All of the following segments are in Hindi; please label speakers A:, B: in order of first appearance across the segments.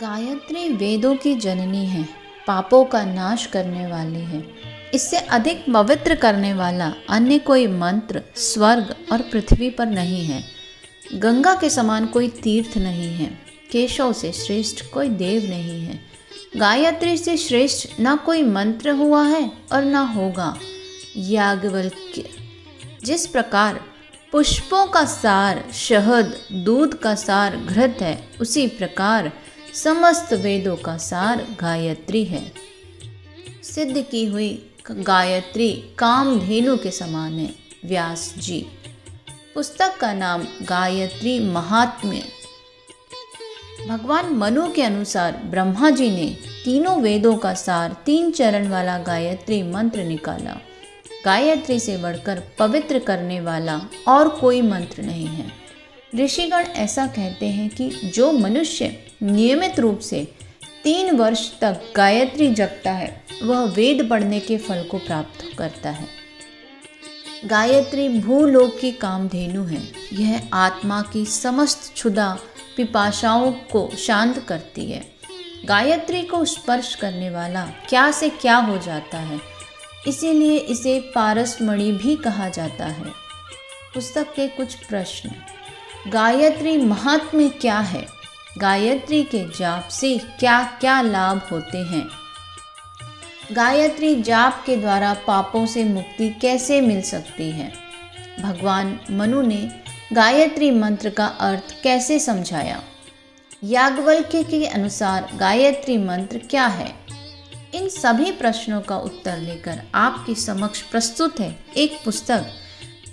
A: गायत्री वेदों की जननी है, पापों का नाश करने वाली है। इससे अधिक पवित्र करने वाला अन्य कोई मंत्र, स्वर्ग और पृथ्वी पर नहीं है। गंगा के समान कोई तीर्थ नहीं है, केशव से श्रेष्ठ कोई देव नहीं है। गायत्री से श्रेष्ठ ना कोई मंत्र हुआ है और ना होगा। याज्ञवल्क्य, जिस प्रकार पुष्पों का सार, शहद, दूध का सार घृत है, उसी प्रकार समस्त वेदों का सार गायत्री है। सिद्ध की हुई गायत्री कामधेनु के समान है, व्यास जी। पुस्तक का नाम गायत्री महात्म्य। भगवान मनु के अनुसार ब्रह्मा जी ने तीनों वेदों का सार, तीन चरण वाला गायत्री मंत्र निकाला। गायत्री से बढ़कर पवित्र करने वाला और कोई मंत्र नहीं है। ऋषिगण ऐसा कहते हैं कि जो मनुष्य नियमित रूप से तीन वर्ष तक गायत्री जपता है। वह वेद पढ़ने के फल को प्राप्त करता है। गायत्री भूलोक की कामधेनु है। यह आत्मा की समस्त क्षुदा पिपाशाओं को शांत करती है। गायत्री को स्पर्श करने वाला क्या से क्या हो जाता है, इसीलिए इसे पारसमणि भी कहा जाता है। पुस्तक के कुछ प्रश्न। गायत्री महात्म्य क्या है? गायत्री के जाप से क्या क्या लाभ होते हैं? गायत्री जाप के द्वारा पापों से मुक्ति कैसे मिल सकती है? भगवान मनु ने गायत्री मंत्र का अर्थ कैसे समझाया? याज्ञवल्क्य के अनुसार गायत्री मंत्र क्या है? इन सभी प्रश्नों का उत्तर लेकर आपके समक्ष प्रस्तुत है एक पुस्तक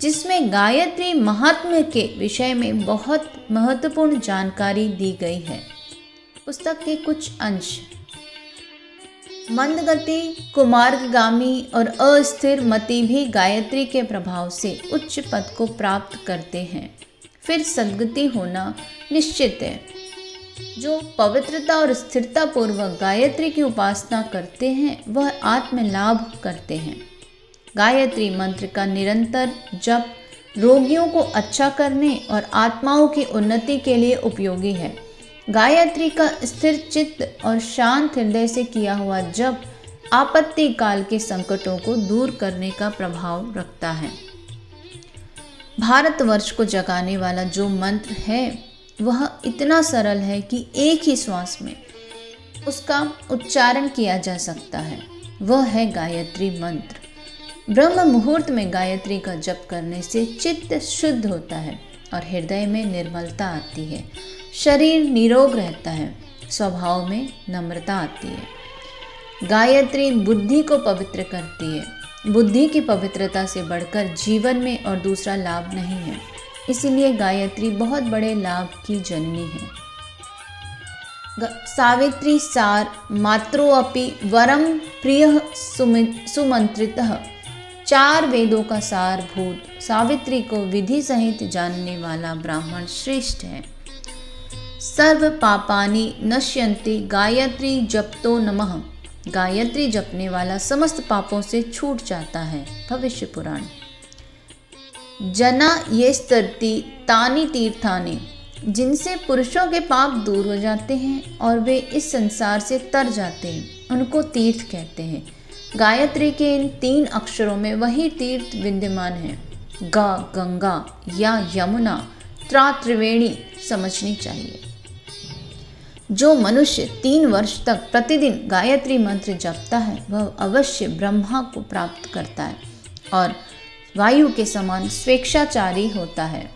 A: जिसमें गायत्री महात्म्य के विषय में बहुत महत्वपूर्ण जानकारी दी गई है। पुस्तक के कुछ अंश। मंदगति कुमार्गामी और अस्थिर मति भी गायत्री के प्रभाव से उच्च पद को प्राप्त करते हैं। फिर सदगति होना निश्चित है। जो पवित्रता और स्थिरता पूर्वक गायत्री की उपासना करते हैं, वह आत्मलाभ करते हैं। गायत्री मंत्र का निरंतर जप रोगियों को अच्छा करने और आत्माओं की उन्नति के लिए उपयोगी है। गायत्री का स्थिर चित्त और शांत हृदय से किया हुआ जप आपत्ति काल के संकटों को दूर करने का प्रभाव रखता है। भारतवर्ष को जगाने वाला जो मंत्र है, वह इतना सरल है कि एक ही श्वास में उसका उच्चारण किया जा सकता है। वह है गायत्री मंत्र। ब्रह्म मुहूर्त में गायत्री का जप करने से चित्त शुद्ध होता है और हृदय में निर्मलता आती है। शरीर निरोग रहता है, स्वभाव में नम्रता आती है। गायत्री बुद्धि को पवित्र करती है। बुद्धि की पवित्रता से बढ़कर जीवन में और दूसरा लाभ नहीं है। इसीलिए गायत्री बहुत बड़े लाभ की जननी है। सावित्री सार मात्रोअपि वरम प्रिय सुमंत्रित चार वेदों का सारभूत सावित्री को विधि सहित जानने वाला ब्राह्मण श्रेष्ठ है। सर्व पापानी नश्यंती गायत्री जपतो नमः। गायत्री जपने वाला समस्त पापों से छूट जाता है, भविष्य पुराण। जना ये स्तरती तानी तीर्थानी, जिनसे पुरुषों के पाप दूर हो जाते हैं और वे इस संसार से तर जाते हैं, उनको तीर्थ कहते हैं। गायत्री के इन तीन अक्षरों में वही तीर्थ विद्यमान है। गा, गंगा या यमुना त्रा त्रिवेणी समझनी चाहिए। जो मनुष्य तीन वर्ष तक प्रतिदिन गायत्री मंत्र जपता है, वह अवश्य ब्रह्मा को प्राप्त करता है और वायु के समान स्वेच्छाचारी होता है।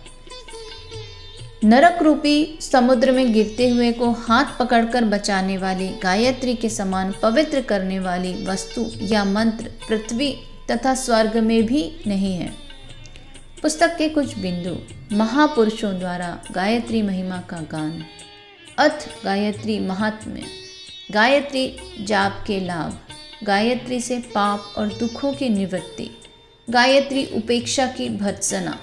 A: नरक रूपी समुद्र में गिरते हुए को हाथ पकड़कर बचाने वाली, गायत्री के समान पवित्र करने वाली वस्तु या मंत्र पृथ्वी तथा स्वर्ग में भी नहीं है। पुस्तक के कुछ बिंदु, महापुरुषों द्वारा गायत्री महिमा का गान। अथ गायत्री महात्म्य। गायत्री जाप के लाभ, गायत्री से पाप और दुखों की निवृत्ति। गायत्री उपेक्षा की भत्सना